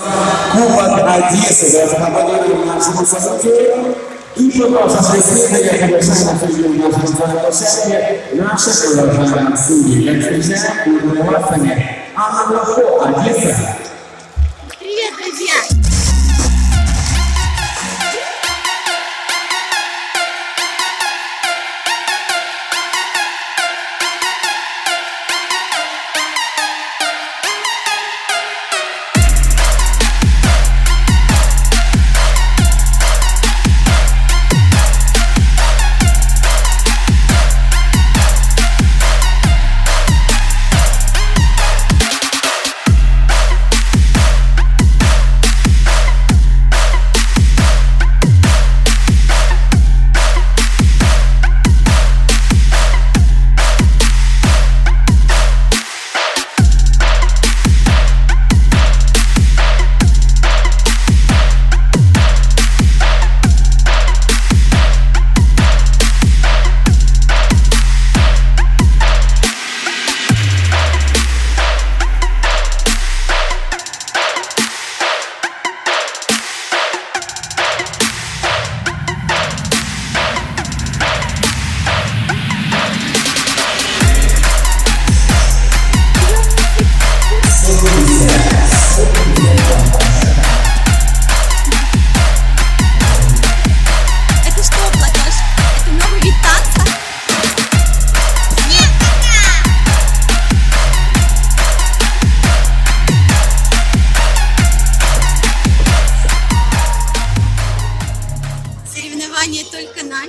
Cuba Idea Select, trabalhando em uma solução que Tutte le cose aspettite che questa stagione di questa serie nasce sulla fase di elettricità, una volta che hanno la fuoco a dietro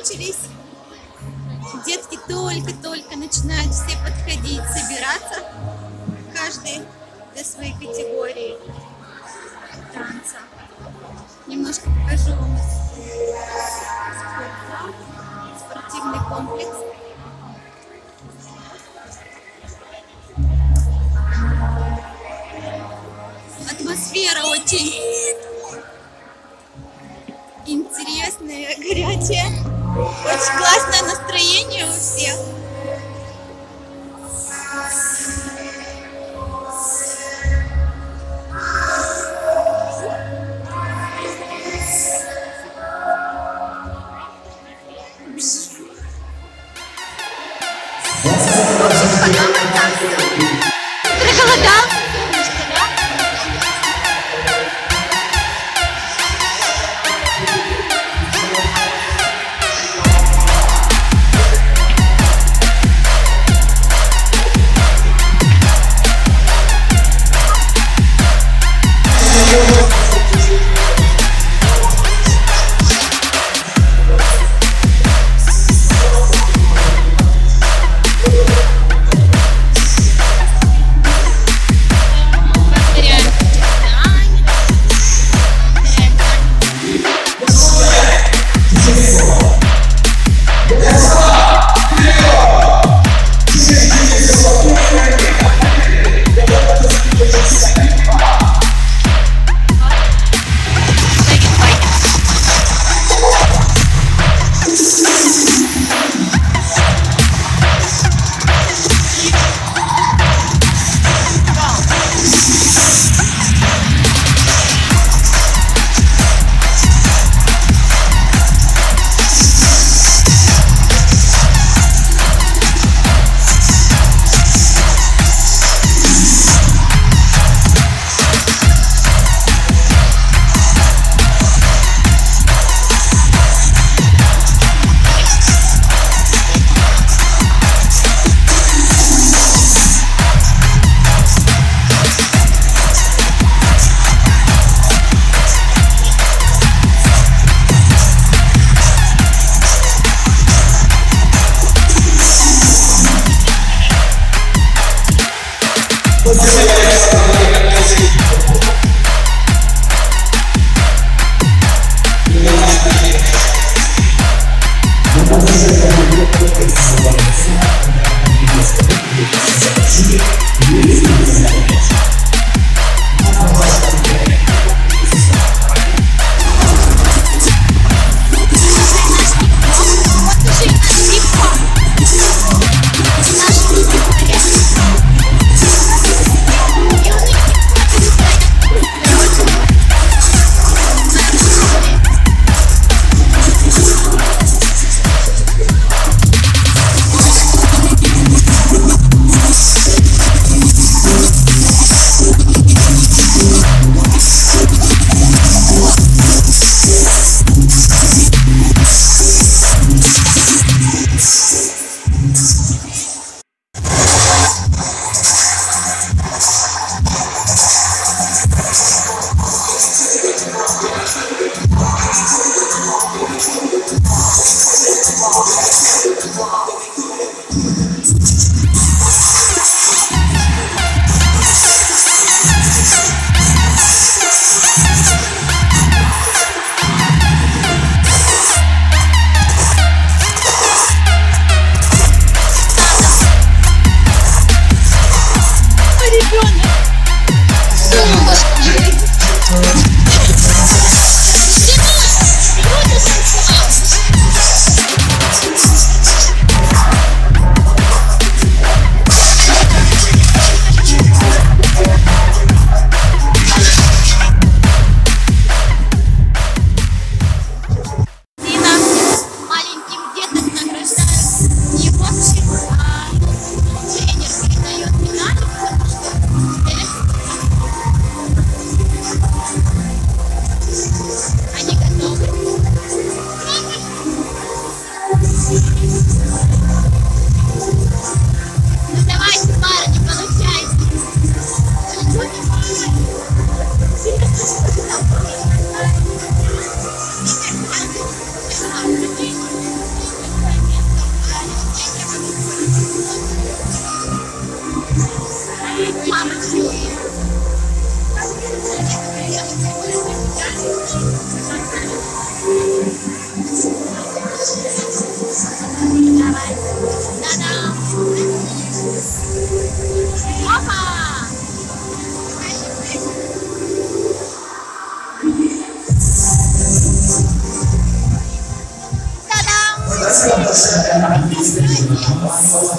только начались. Детки только-только начинают все подходить, собираться. Каждый для своей категории танца. Немножко покажу вам спортивный комплекс. Атмосфера очень интересная, горячая. Очень классное настроение у всех. Проголодался?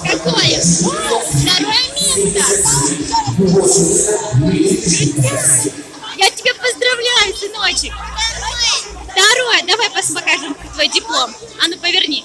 Какое? О, второе место! Я тебя сыночек! Второе! Давай покажем твой диплом. А ну. Поверни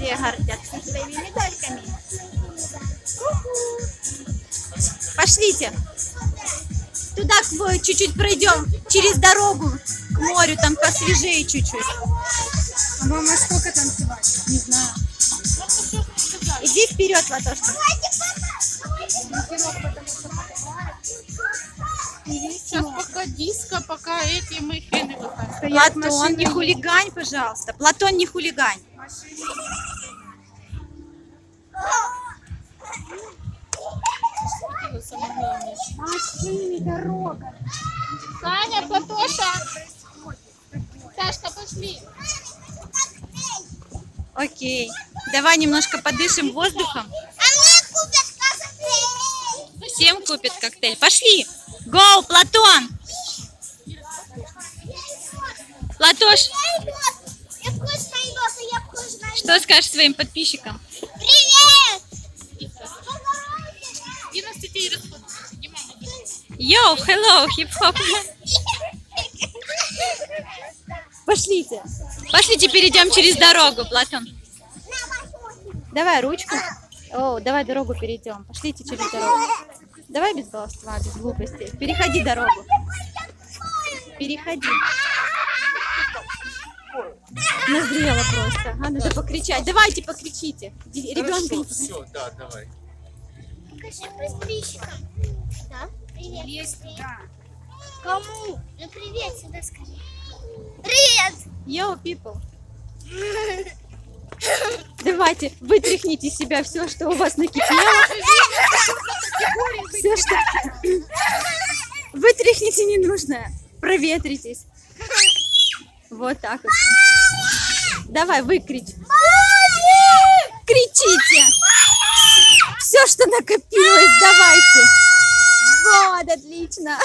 все гордятся своими медальками. Пошлите. Туда чуть-чуть пройдем через дорогу к морю, там посвежее чуть-чуть. А мама сколько танцевать? Не знаю. Иди вперед, Латошка. Сейчас пока диско, пока эти мы выходим. Платон, не хулигань, пожалуйста. Платон, не хулигань. Машины, дорога. Саня, Платоша. Сашка, пошли. Окей. Давай немножко подышим воздухом. Всем купят коктейль. Пошли. Гоу, Платон. Платош, что скажешь своим подписчикам? Йоу, hello, хип-хоп. Пошлите. Пошлите, перейдем через дорогу, Платон. Давай ручку. О, давай дорогу перейдем. Пошлите через дорогу. Давай без баловства, без глупостей. Переходи дорогу. Переходи. Назрела просто. А, надо покричать. Давайте покричите. Ребенка все, да, давай. Покажи подписчикам. Да? Привет. Есть, да. Кому? Ну привет сюда скажи. Привет! Yo, people. Давайте, вытряхните себя все, что у вас накипело. Все, что... Вытряхните ненужное. Проветритесь. Вот так вот. Давай, выкричь. Кричите. Все, что накопилось, давайте. Вот, отлично.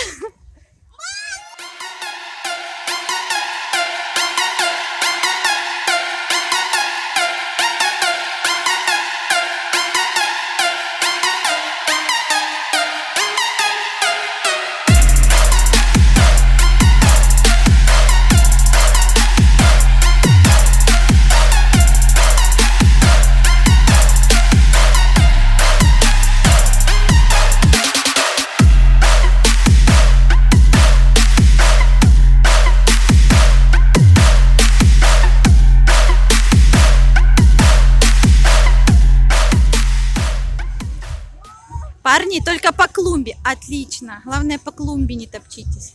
Парни, только по клумбе. Отлично. Главное, по клумбе не топчитесь.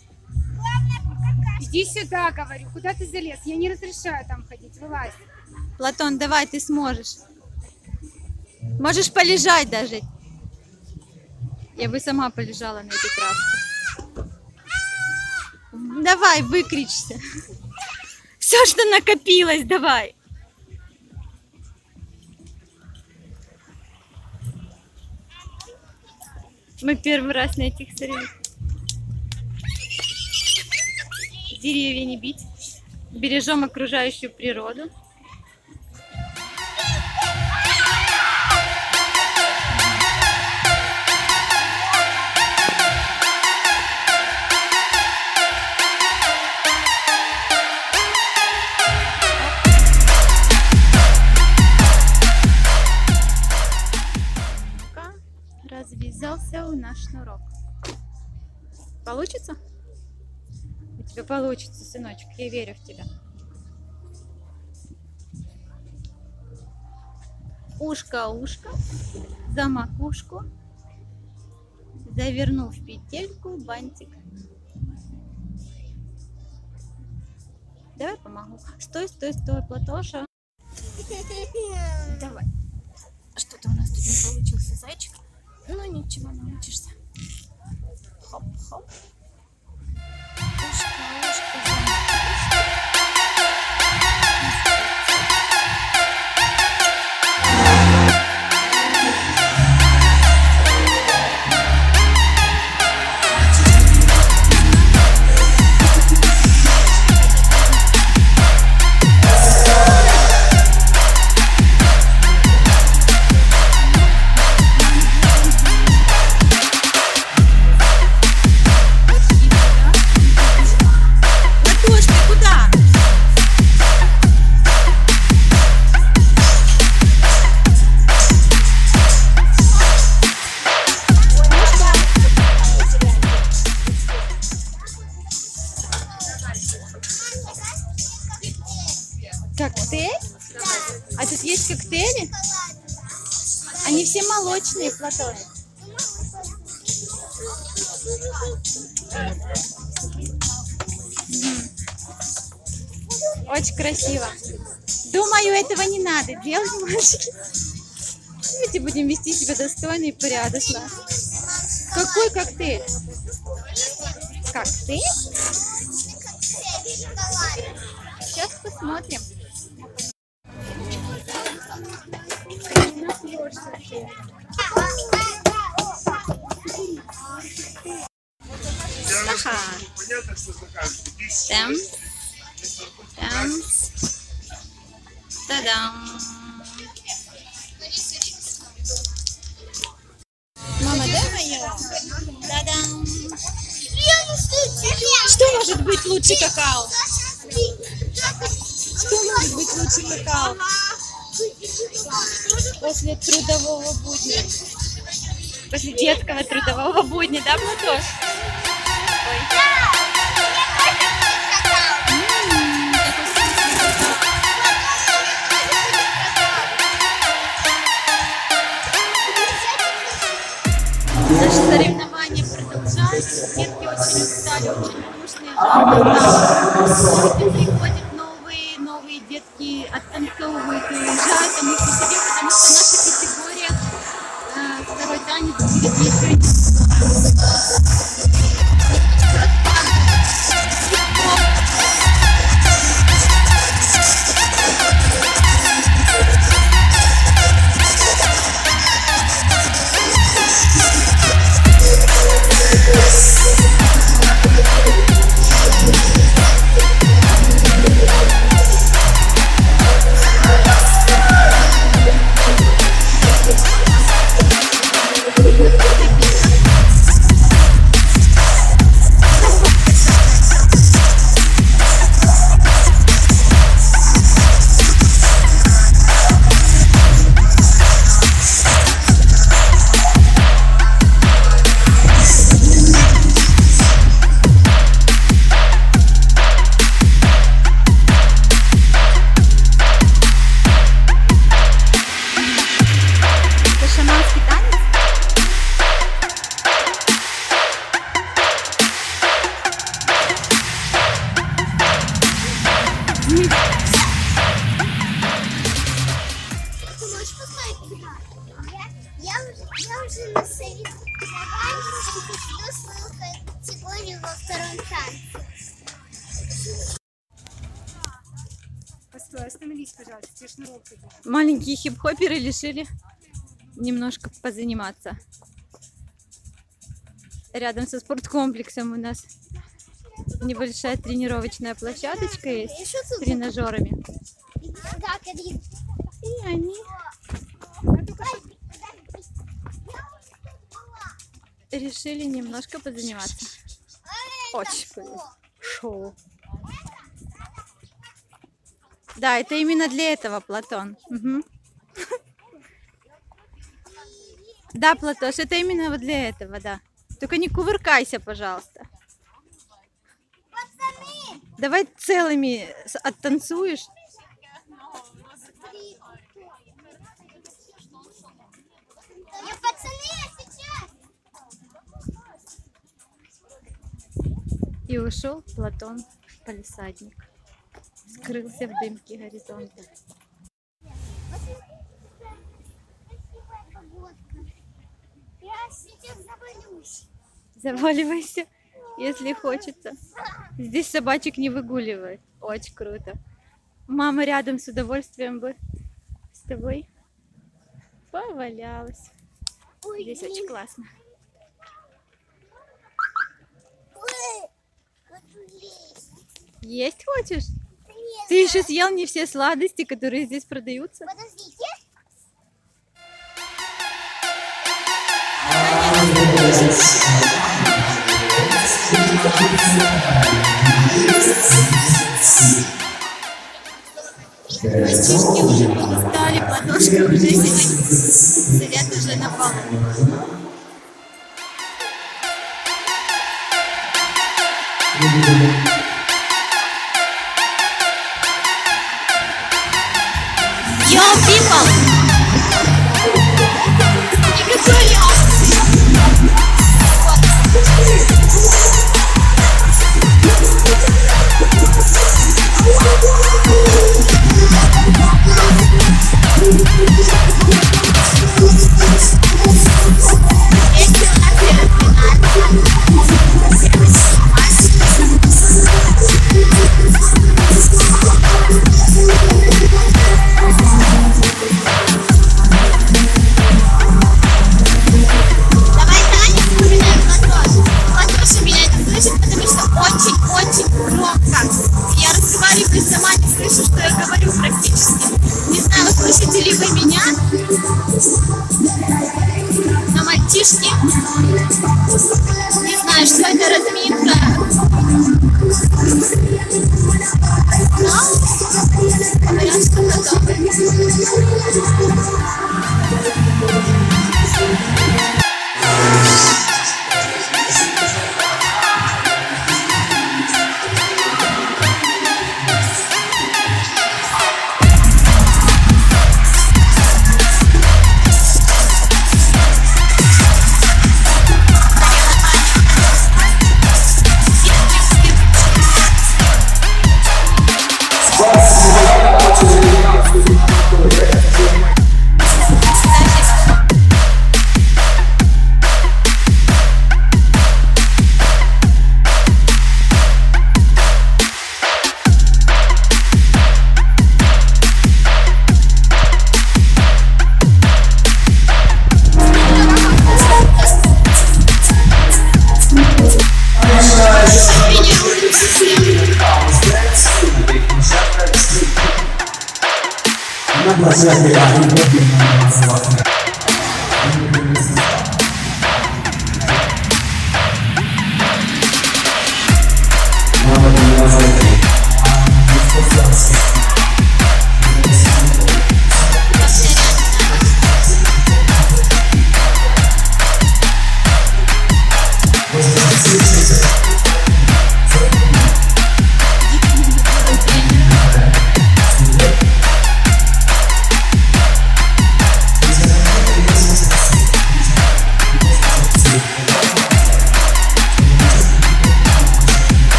Иди сюда, говорю. Куда ты залез? Я не разрешаю там ходить. Вылазь. Платон, давай, ты сможешь. Можешь полежать даже. Я бы сама полежала на этой травке. Давай, выкричься. Все, что накопилось, давай. Мы первый раз на этих соревнованиях. Деревья не бить. Бережем окружающую природу. Шнурок. Получится? У тебя получится, сыночек, я верю в тебя. Ушко, ушко, за макушку, завернул в петельку бантик. Давай помогу. Стой, стой, стой, Платоша. Давай. Что-то у нас тут не получился зайчик. Ну ничего, научишься. 好不好。А тут есть коктейли? Они все молочные, Платош. Очень красиво. Думаю, этого не надо делать, мальчики. Давайте будем вести себя достойно и порядочно. Какой коктейль? Коктейль? Сейчас посмотрим. Стакан. Там. Там. Та-дам. Мама, дай мое. Та-дам. Что может быть лучше какао? Что может быть лучше какао? После трудового будня. После детского трудового будня, да, Платош? Наши соревнования продолжаются. Детки очень устали, очень вкусные. Жарко. Приходят Маленькие хип-хоперы решили немножко позаниматься. Рядом со спорткомплексом у нас небольшая тренировочная площадочка есть с тренажерами. И они решили немножко позаниматься. Очень шоу. Да, это именно для этого, Платон. Мгм. Да, Платош, это именно вот для этого, да. Только не кувыркайся, пожалуйста. Давай целыми оттанцуешь. Я пацаны, а сейчас. И ушел Платон в палисадник. Скрылся в дымке горизонта. Заваливайся, если хочется. Здесь собачек не выгуливают. Очень круто. Мама рядом с удовольствием бы с тобой повалялась. Ой, Здесь очень классно. Есть хочешь? Ты еще съел не все сладости, которые здесь продаются? Подождите. Мальчишки уже уже сидит, сидят уже на полу.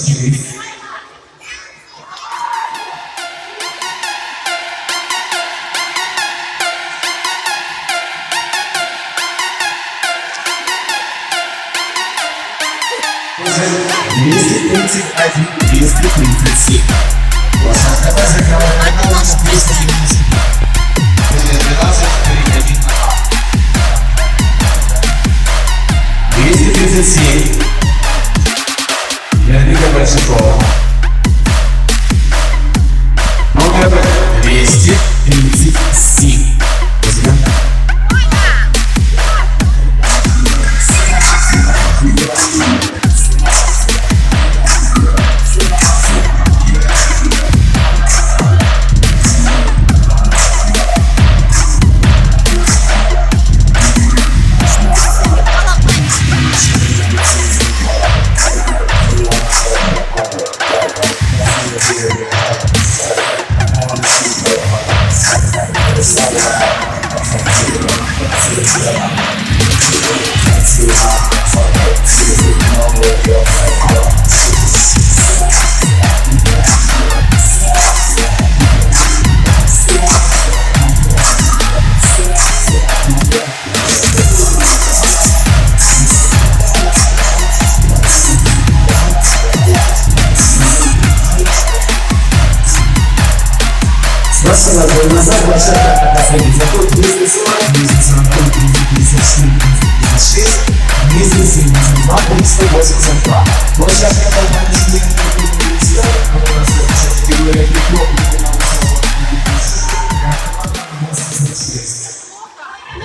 Архипелага. Двести тридцать один, двести тридцать семь. Разыграла Это наш представитель. Двести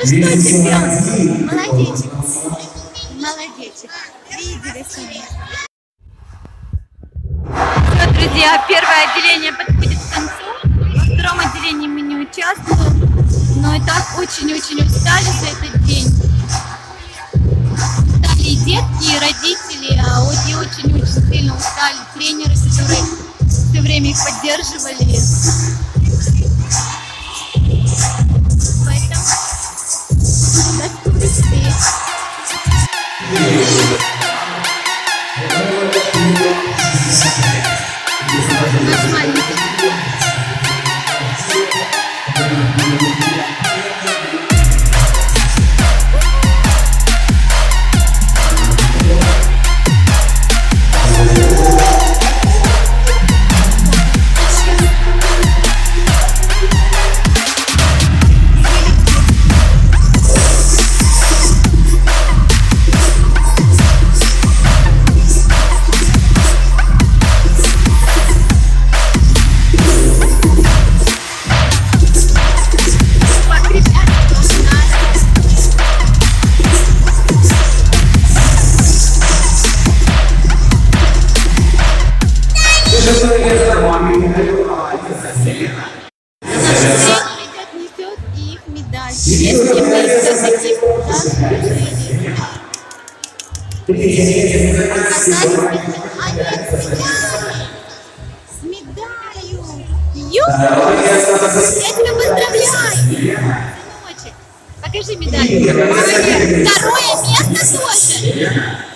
Что теперь? Молодечек. Молодечек. Видели сами. Все, друзья, первое отделение подходит к концу. Во втором отделении мы не участвуем, но и так очень-очень устали за этот день. Устали и детки, и родители, а вот и очень-очень сильно устали тренеры, которые все время их поддерживали. you. Я тебя поздравляю. Покажи медаль. Второе место тоже.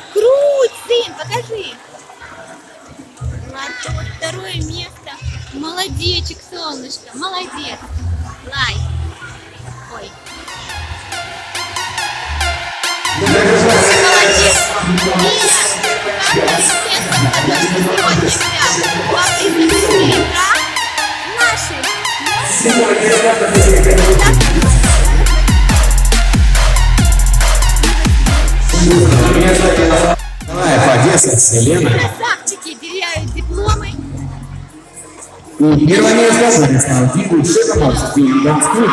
Красавчики теряют дипломы. И первое место Станислав Дигуль Шикомов, фильм «Донской».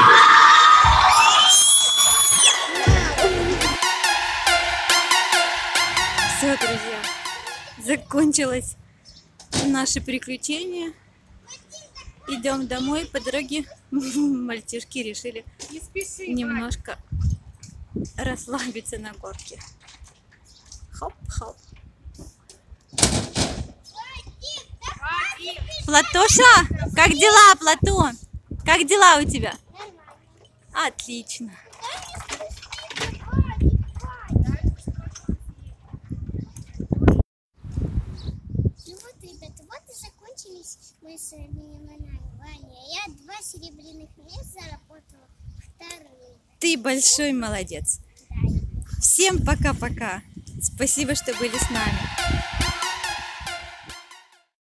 Все, друзья, закончилось наше приключение. Идем домой. По дороге мальчишки решили Не спеши, немножко расслабиться на горке. Хоп-хоп. Платоша, как дела, Платон? Как дела у тебя? Отлично. Ну вот, ребята, вот и закончились мои соревнования. Я два серебряных места заработала, вторые. Ты большой молодец. Да. Всем пока-пока. Спасибо, что были с нами.